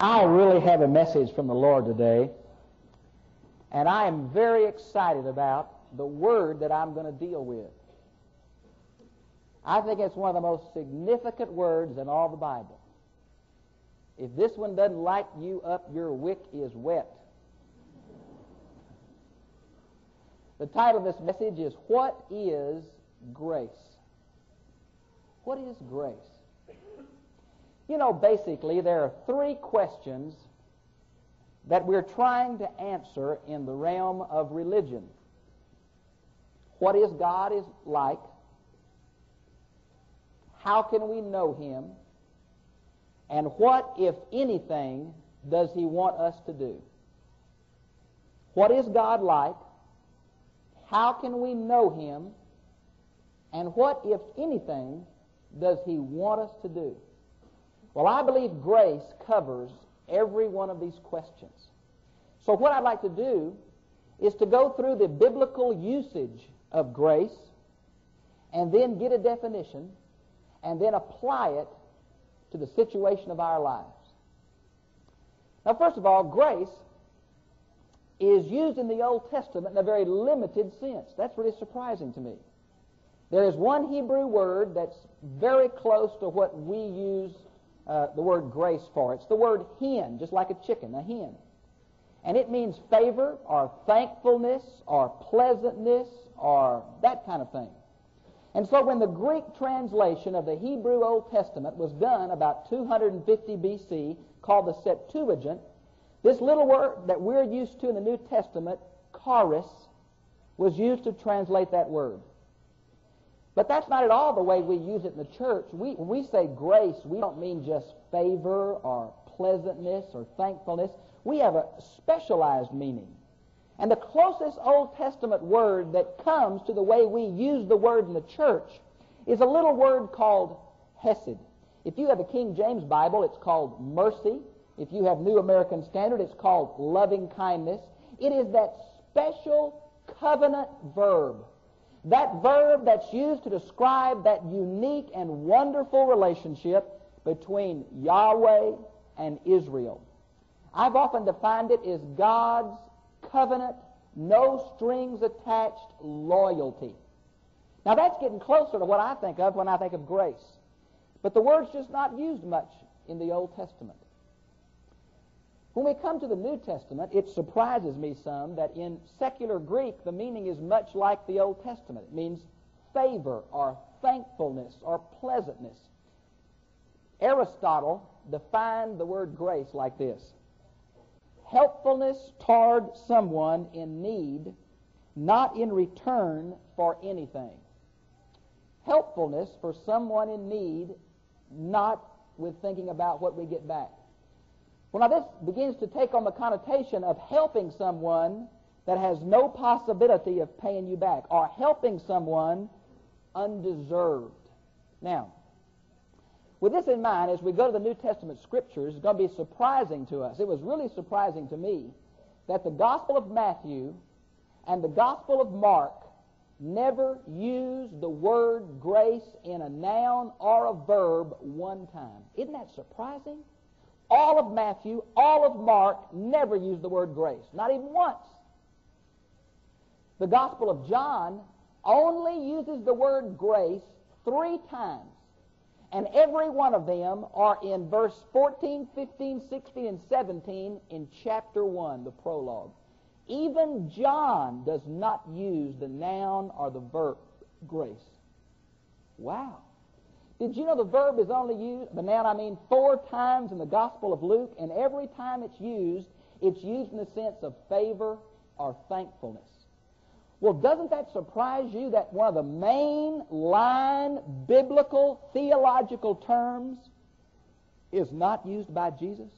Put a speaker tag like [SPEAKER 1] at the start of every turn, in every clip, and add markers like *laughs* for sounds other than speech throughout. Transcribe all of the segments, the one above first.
[SPEAKER 1] I really have a message from the Lord today, and I am very excited about the word that I'm going to deal with. I think it's one of the most significant words in all the Bible. If this one doesn't light you up, your wick is wet. The title of this message is What is Grace? What is grace? You know, basically, there are three questions that we're trying to answer in the realm of religion. What is God is like? How can we know him? And what, if anything, does he want us to do? What is God like? How can we know him? And what, if anything, does he want us to do? Well, I believe grace covers every one of these questions. So what I'd like to do is to go through the biblical usage of grace and then get a definition and then apply it to the situation of our lives. Now, first of all, grace is used in the Old Testament in a very limited sense. That's really surprising to me. There is one Hebrew word that's very close to what we use uh, the word grace for. It's the word hen, just like a chicken, a hen. And it means favor or thankfulness or pleasantness or that kind of thing. And so when the Greek translation of the Hebrew Old Testament was done about 250 BC, called the Septuagint, this little word that we're used to in the New Testament, charis, was used to translate that word. But that's not at all the way we use it in the church. We, when we say grace, we don't mean just favor or pleasantness or thankfulness. We have a specialized meaning. And the closest Old Testament word that comes to the way we use the word in the church is a little word called hesed. If you have a King James Bible, it's called mercy. If you have New American Standard, it's called loving kindness. It is that special covenant verb that verb that's used to describe that unique and wonderful relationship between Yahweh and Israel. I've often defined it as God's covenant, no strings attached loyalty. Now that's getting closer to what I think of when I think of grace. But the word's just not used much in the Old Testament. When we come to the New Testament, it surprises me some that in secular Greek, the meaning is much like the Old Testament. It means favor or thankfulness or pleasantness. Aristotle defined the word grace like this helpfulness toward someone in need, not in return for anything. Helpfulness for someone in need, not with thinking about what we get back. Well, now this begins to take on the connotation of helping someone that has no possibility of paying you back, or helping someone undeserved. Now, with this in mind, as we go to the New Testament scriptures, it's going to be surprising to us. It was really surprising to me that the Gospel of Matthew and the Gospel of Mark never use the word grace in a noun or a verb one time. Isn't that surprising? All of Matthew, all of Mark never use the word grace, not even once. The Gospel of John only uses the word grace three times. And every one of them are in verse 14, 15, 16, and 17 in chapter 1, the prologue. Even John does not use the noun or the verb grace. Wow. Did you know the verb is only used, the noun I mean, four times in the Gospel of Luke, and every time it's used, it's used in the sense of favor or thankfulness. Well, doesn't that surprise you that one of the main line biblical theological terms is not used by Jesus?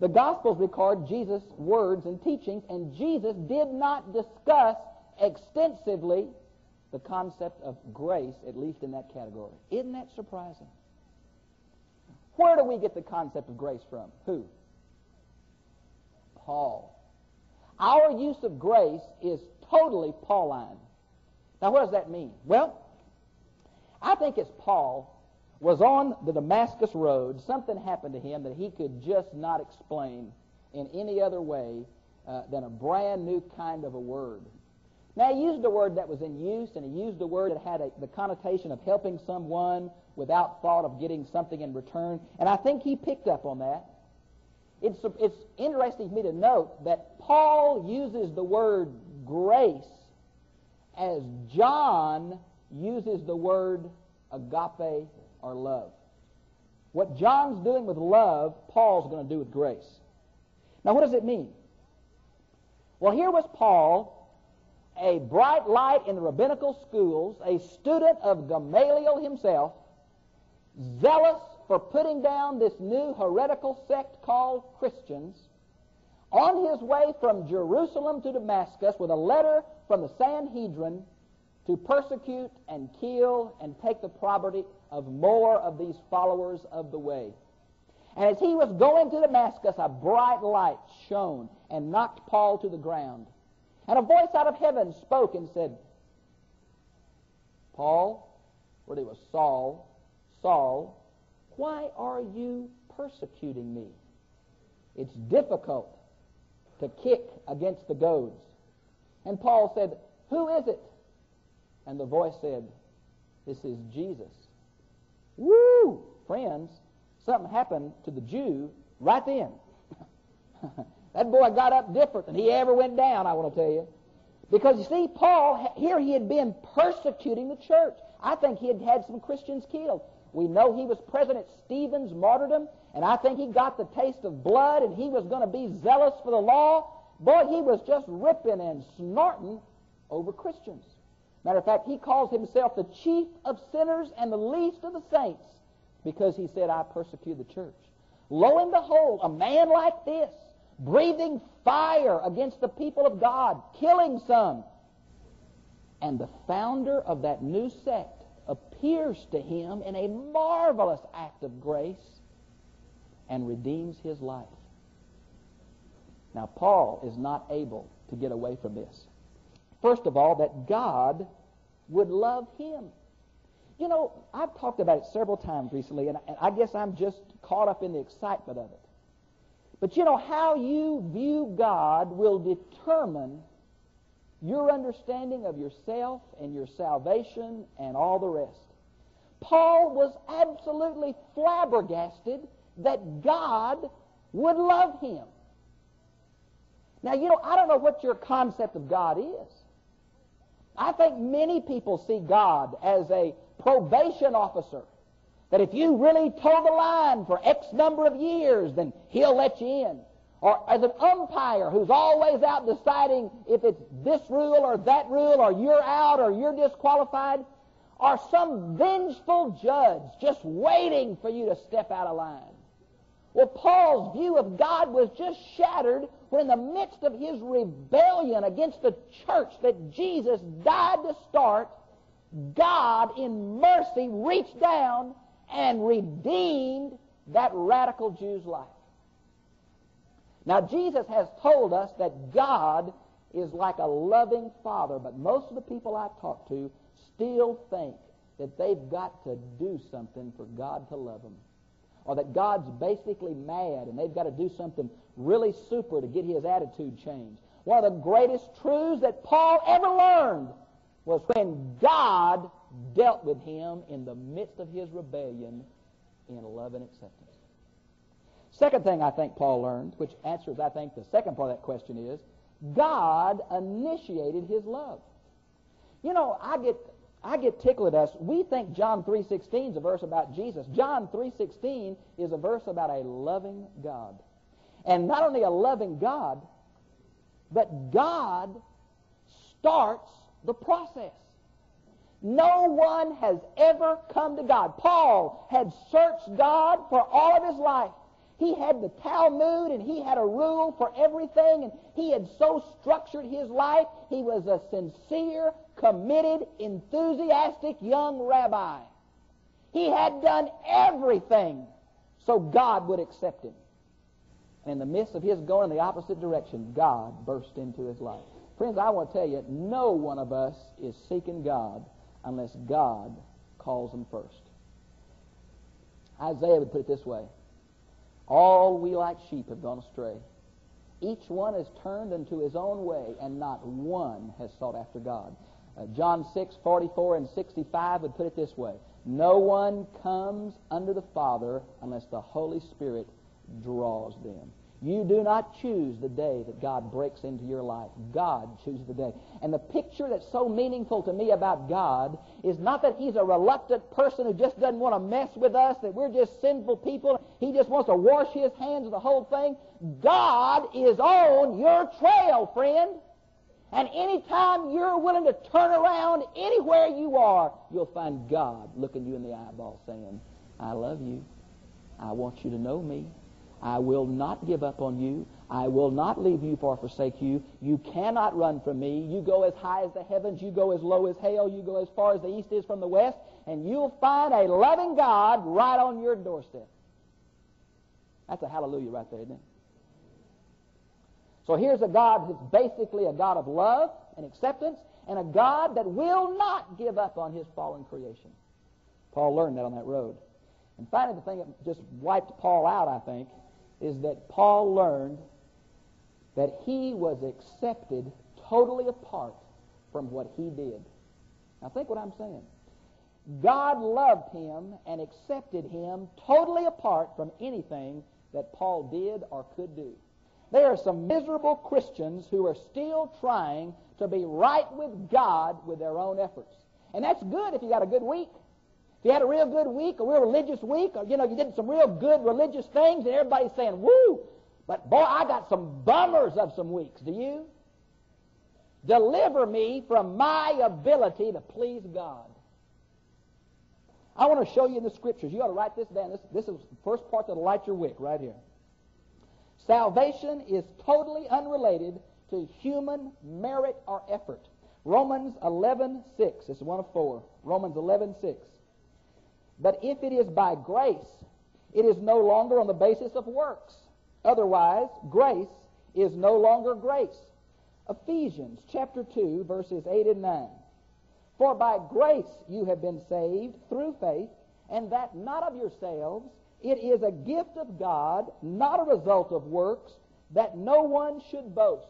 [SPEAKER 1] The Gospels record Jesus' words and teachings, and Jesus did not discuss extensively the concept of grace, at least in that category. Isn't that surprising? Where do we get the concept of grace from? Who? Paul. Our use of grace is totally Pauline. Now, what does that mean? Well, I think it's Paul was on the Damascus road, something happened to him that he could just not explain in any other way uh, than a brand new kind of a word. Now, he used a word that was in use, and he used a word that had a, the connotation of helping someone without thought of getting something in return. And I think he picked up on that. It's, it's interesting for me to note that Paul uses the word grace as John uses the word agape or love. What John's doing with love, Paul's going to do with grace. Now, what does it mean? Well, here was Paul, a bright light in the rabbinical schools, a student of Gamaliel himself, zealous for putting down this new heretical sect called Christians, on his way from Jerusalem to Damascus with a letter from the Sanhedrin to persecute and kill and take the property of more of these followers of the way. And as he was going to Damascus, a bright light shone and knocked Paul to the ground. And a voice out of heaven spoke and said, Paul, what he was Saul, Saul, why are you persecuting me? It's difficult to kick against the goads. And Paul said, Who is it? And the voice said, This is Jesus. Woo! Friends, something happened to the Jew right then. *laughs* that boy got up different than he ever went down, I want to tell you. Because you see, Paul, here he had been persecuting the church. I think he had had some Christians killed. We know he was present at Stephen's martyrdom, and I think he got the taste of blood, and he was going to be zealous for the law. Boy, he was just ripping and snorting over Christians. Matter of fact, he calls himself the chief of sinners and the least of the saints because he said, I persecute the church. Lo and behold, a man like this, breathing fire against the people of God, killing some, and the founder of that new sect appears to him in a marvelous act of grace and redeems his life. Now, Paul is not able to get away from this. First of all, that God would love him. You know, I've talked about it several times recently, and I guess I'm just caught up in the excitement of it. But you know, how you view God will determine your understanding of yourself and your salvation and all the rest. Paul was absolutely flabbergasted that God would love him. Now, you know, I don't know what your concept of God is. I think many people see God as a probation officer. That if you really toe the line for X number of years, then he'll let you in. Or as an umpire who's always out deciding if it's this rule or that rule, or you're out or you're disqualified. Or some vengeful judge just waiting for you to step out of line. Well, Paul's view of God was just shattered when in the midst of his rebellion against the church that Jesus died to start, God in mercy reached down and redeemed that radical Jew's life. Now, Jesus has told us that God is like a loving father, but most of the people I talk to still think that they've got to do something for God to love them or that God's basically mad and they've got to do something really super to get his attitude changed. One of the greatest truths that Paul ever learned was when God dealt with him in the midst of his rebellion in love and acceptance. Second thing I think Paul learned, which answers, I think, the second part of that question is, God initiated his love. You know, I get I get tickled at us. We think John 3.16 is a verse about Jesus. John 3.16 is a verse about a loving God. And not only a loving God, but God starts the process. No one has ever come to God. Paul had searched God for all of his life. He had the Talmud and he had a rule for everything and he had so structured his life. He was a sincere, committed, enthusiastic young rabbi. He had done everything so God would accept him. And in the midst of his going in the opposite direction, God burst into his life. Friends, I want to tell you, no one of us is seeking God unless God calls them first. Isaiah would put it this way All we like sheep have gone astray. Each one has turned into his own way, and not one has sought after God. Uh, John 6, 44 and 65 would put it this way No one comes under the Father unless the Holy Spirit draws them. You do not choose the day that God breaks into your life. God chooses the day. And the picture that's so meaningful to me about God is not that He's a reluctant person who just doesn't want to mess with us, that we're just sinful people. He just wants to wash His hands of the whole thing. God is on your trail, friend. And anytime you're willing to turn around anywhere you are, you'll find God looking you in the eyeball saying, I love you. I want you to know me. I will not give up on you. I will not leave you or forsake you. You cannot run from me. You go as high as the heavens. You go as low as hell. You go as far as the east is from the west. And you'll find a loving God right on your doorstep. That's a hallelujah right there, isn't it? So here's a God that's basically a God of love and acceptance and a God that will not give up on his fallen creation. Paul learned that on that road. And finally, the thing that just wiped Paul out, I think, is that Paul learned that he was accepted totally apart from what he did. Now, think what I'm saying. God loved him and accepted him totally apart from anything that Paul did or could do. There are some miserable Christians who are still trying to be right with God with their own efforts. And that's good if you got a good week. If you had a real good week, a real religious week, or you know, you did some real good religious things, and everybody's saying, woo! But boy, I got some bummers of some weeks. Do you? Deliver me from my ability to please God. I want to show you in the scriptures. You ought to write this down. This, this is the first part that'll light your wick right here. Salvation is totally unrelated to human merit or effort. Romans 11:6. This is one of four. Romans 11:6. But if it is by grace, it is no longer on the basis of works. Otherwise, grace is no longer grace. Ephesians chapter 2, verses 8 and 9. For by grace you have been saved through faith, and that not of yourselves. It is a gift of God, not a result of works, that no one should boast.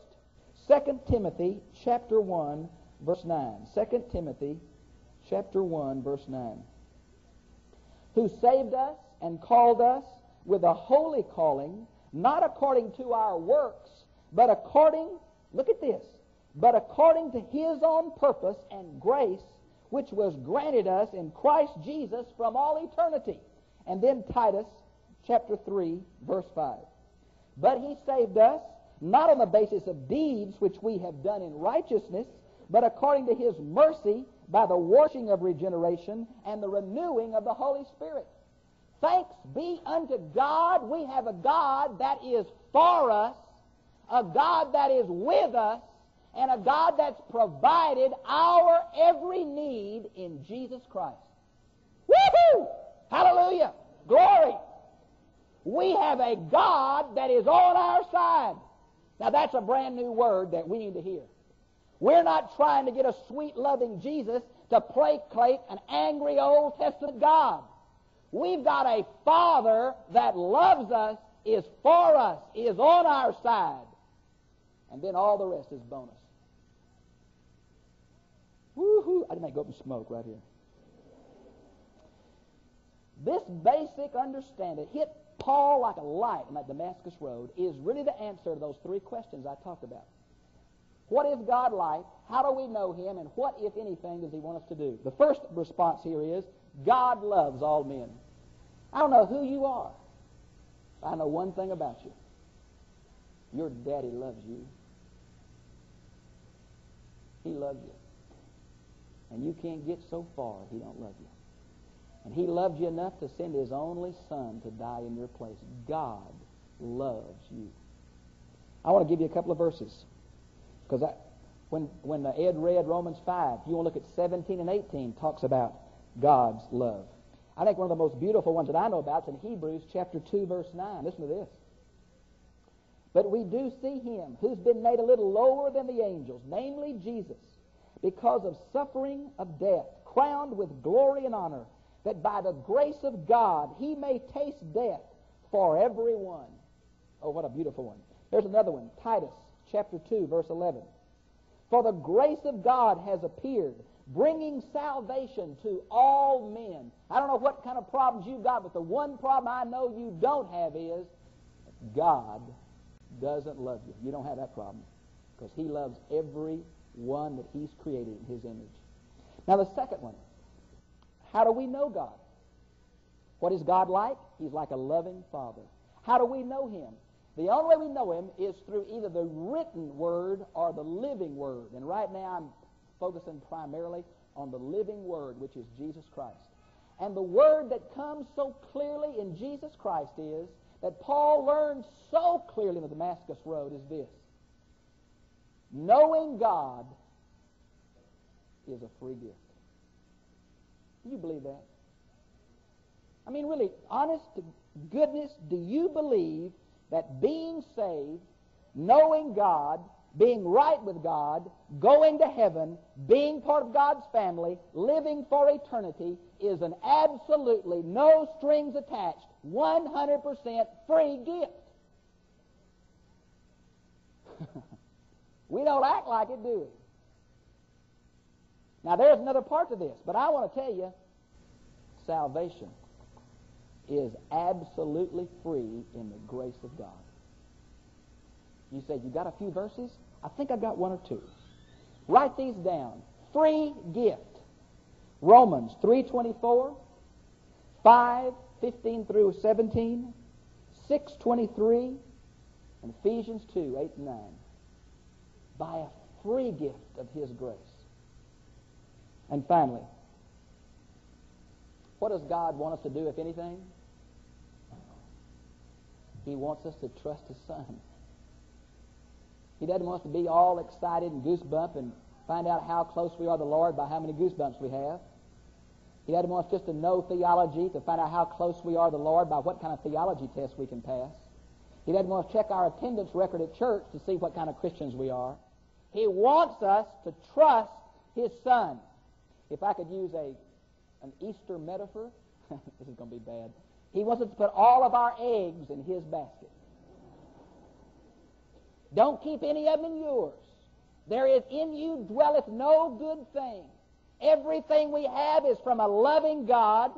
[SPEAKER 1] 2 Timothy chapter 1, verse 9. 2 Timothy chapter 1, verse 9 who saved us and called us with a holy calling, not according to our works, but according, look at this, but according to his own purpose and grace, which was granted us in Christ Jesus from all eternity. And then Titus chapter 3, verse 5. But he saved us not on the basis of deeds which we have done in righteousness, but according to his mercy by the washing of regeneration and the renewing of the Holy Spirit. Thanks be unto God, we have a God that is for us, a God that is with us, and a God that's provided our every need in Jesus Christ. Woohoo! Hallelujah! Glory! We have a God that is on our side. Now that's a brand new word that we need to hear. We're not trying to get a sweet, loving Jesus to placate an angry Old Testament God. We've got a Father that loves us, is for us, is on our side. And then all the rest is bonus. Woohoo! I might go up and smoke right here. This basic understanding hit Paul like a light on that Damascus road is really the answer to those three questions I talked about. What is God like? How do we know him? And what, if anything, does he want us to do? The first response here is God loves all men. I don't know who you are. I know one thing about you. Your daddy loves you. He loves you. And you can't get so far if he don't love you. And he loved you enough to send his only son to die in your place. God loves you. I want to give you a couple of verses. Because when, when uh, Ed read Romans 5, you want to look at 17 and 18, talks about God's love. I think one of the most beautiful ones that I know about is in Hebrews chapter 2, verse 9. Listen to this. But we do see him who's been made a little lower than the angels, namely Jesus, because of suffering of death, crowned with glory and honor, that by the grace of God he may taste death for everyone. Oh, what a beautiful one. There's another one, Titus chapter 2, verse 11. For the grace of God has appeared, bringing salvation to all men. I don't know what kind of problems you've got, but the one problem I know you don't have is God doesn't love you. You don't have that problem because he loves every one that he's created in his image. Now, the second one how do we know God? What is God like? He's like a loving father. How do we know him? The only way we know him is through either the written word or the living word. And right now I'm focusing primarily on the living word, which is Jesus Christ. And the word that comes so clearly in Jesus Christ is that Paul learned so clearly in the Damascus Road is this. Knowing God is a free gift. Do you believe that? I mean, really, honest to goodness, do you believe that being saved, knowing God, being right with God, going to heaven, being part of God's family, living for eternity is an absolutely no strings attached, 100% free gift? *laughs* we don't act like it, do we? Now, there's another part to this, but I want to tell you salvation is absolutely free in the grace of God. You say, You got a few verses? I think I got one or two. Write these down. Free gift. Romans 3.24, 5, 15 through 17, 6.23, and Ephesians 2, 8 and 9. By a free gift of His grace. And finally, what does God want us to do, if anything? He wants us to trust His Son. He doesn't want us to be all excited and goosebump and find out how close we are to the Lord by how many goosebumps we have. He doesn't want us just to know theology to find out how close we are to the Lord by what kind of theology test we can pass. He doesn't want us to check our attendance record at church to see what kind of Christians we are. He wants us to trust His Son. If I could use a an Easter metaphor, *laughs* this is going to be bad. He wants us to put all of our eggs in His basket. Don't keep any of them in yours. There is in you dwelleth no good thing. Everything we have is from a loving God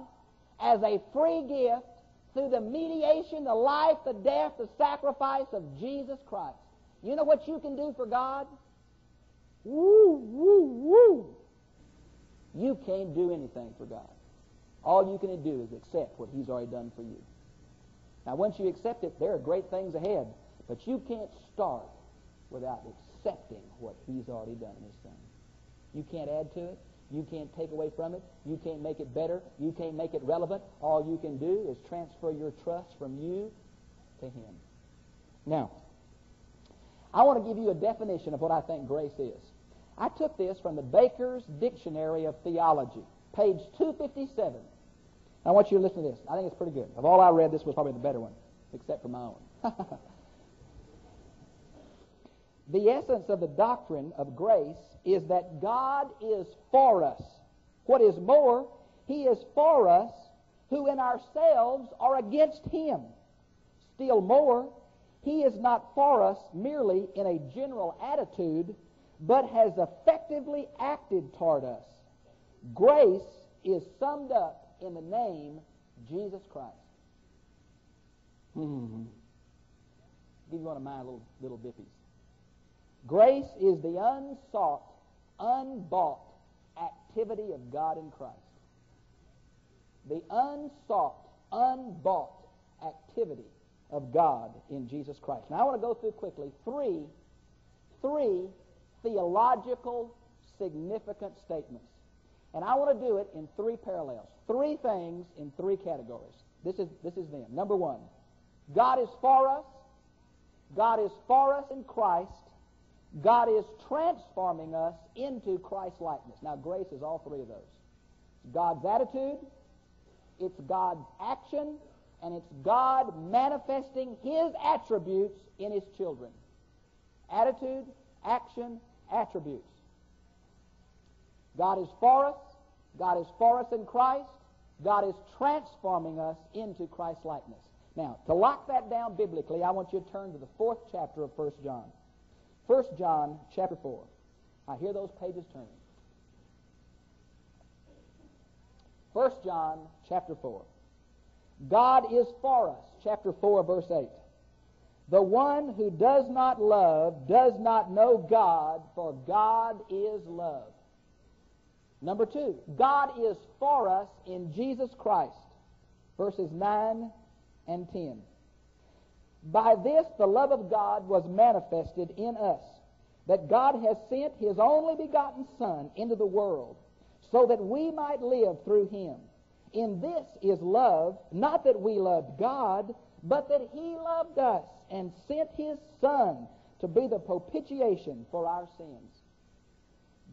[SPEAKER 1] as a free gift through the mediation, the life, the death, the sacrifice of Jesus Christ. You know what you can do for God? Woo, woo, woo. You can't do anything for God. All you can do is accept what He's already done for you. Now, once you accept it, there are great things ahead, but you can't start without accepting what He's already done in His Son. You can't add to it. You can't take away from it. You can't make it better. You can't make it relevant. All you can do is transfer your trust from you to Him. Now, I want to give you a definition of what I think grace is. I took this from the Baker's Dictionary of Theology, page 257. I want you to listen to this. I think it's pretty good. Of all I read, this was probably the better one, except for my own. *laughs* the essence of the doctrine of grace is that God is for us. What is more, He is for us who in ourselves are against Him. Still more, He is not for us merely in a general attitude, but has effectively acted toward us. Grace is summed up in the name Jesus Christ. Hmm. Give you one of my little little bippies. Grace is the unsought, unbought activity of God in Christ. The unsought, unbought activity of God in Jesus Christ. Now I want to go through quickly three, three theological significant statements. And I want to do it in three parallels. Three things in three categories. This is, this is them. Number one, God is for us. God is for us in Christ. God is transforming us into Christ likeness. Now, grace is all three of those. It's God's attitude, it's God's action, and it's God manifesting His attributes in His children. Attitude, action, attributes. God is for us. God is for us in Christ. God is transforming us into Christ likeness. Now, to lock that down biblically, I want you to turn to the fourth chapter of 1 John. 1 John chapter 4. I hear those pages turning. 1 John chapter 4. God is for us. Chapter 4, verse 8. The one who does not love does not know God, for God is love. Number two, God is for us in Jesus Christ. Verses 9 and 10. By this the love of God was manifested in us, that God has sent his only begotten Son into the world, so that we might live through him. In this is love, not that we loved God, but that he loved us and sent his Son to be the propitiation for our sins.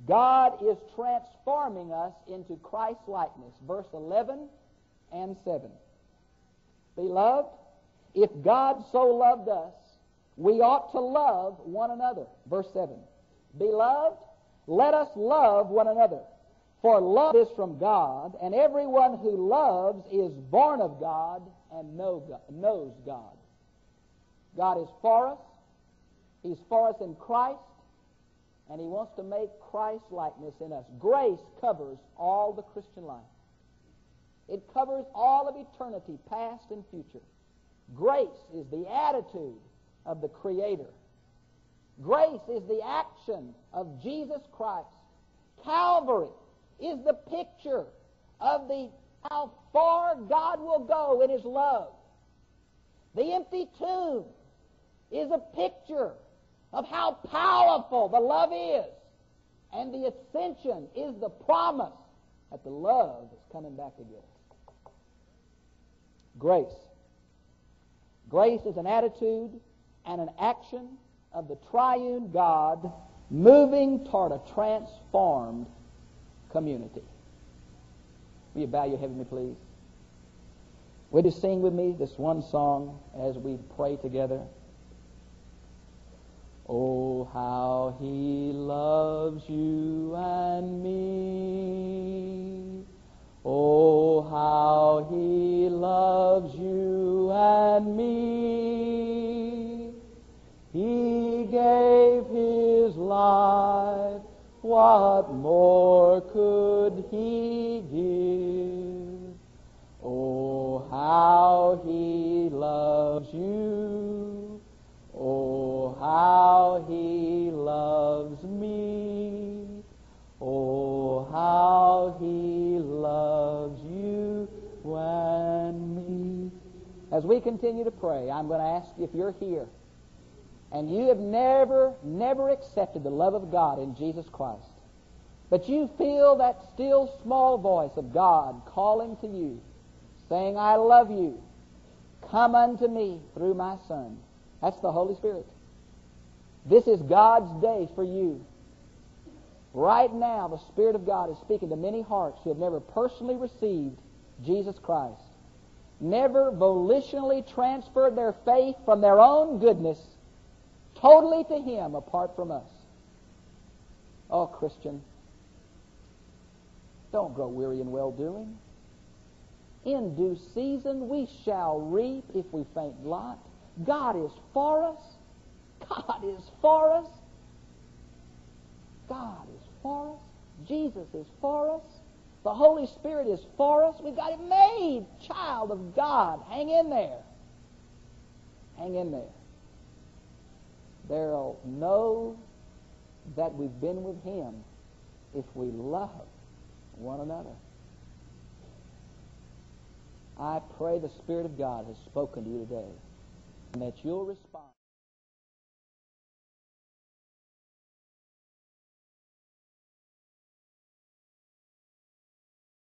[SPEAKER 1] God is transforming us into Christ likeness. Verse 11 and 7. Beloved, if God so loved us, we ought to love one another. Verse 7. Beloved, let us love one another. For love is from God, and everyone who loves is born of God and knows God. God is for us. He's for us in Christ and he wants to make Christ likeness in us. Grace covers all the Christian life. It covers all of eternity, past and future. Grace is the attitude of the Creator. Grace is the action of Jesus Christ. Calvary is the picture of the how far God will go in His love. The empty tomb is a picture of how powerful the love is. And the ascension is the promise that the love is coming back again. Grace. Grace is an attitude and an action of the triune God moving toward a transformed community. Will you bow your head with me, please? Would you sing with me this one song as we pray together? Oh, how he loves you and me. Oh, how he loves you and me. He gave his life. What more could he give? Oh, how he loves you. How he loves me. Oh, how he loves you and me. As we continue to pray, I'm going to ask you if you're here and you have never, never accepted the love of God in Jesus Christ, but you feel that still small voice of God calling to you, saying, I love you. Come unto me through my Son. That's the Holy Spirit. This is God's day for you. Right now, the Spirit of God is speaking to many hearts who have never personally received Jesus Christ, never volitionally transferred their faith from their own goodness totally to Him apart from us. Oh, Christian, don't grow weary in well doing. In due season we shall reap if we faint not. God is for us. God is for us. God is for us. Jesus is for us. The Holy Spirit is for us. We've got it made. Child of God. Hang in there. Hang in there. They'll know that we've been with Him if we love one another. I pray the Spirit of God has spoken to you today and that you'll respond.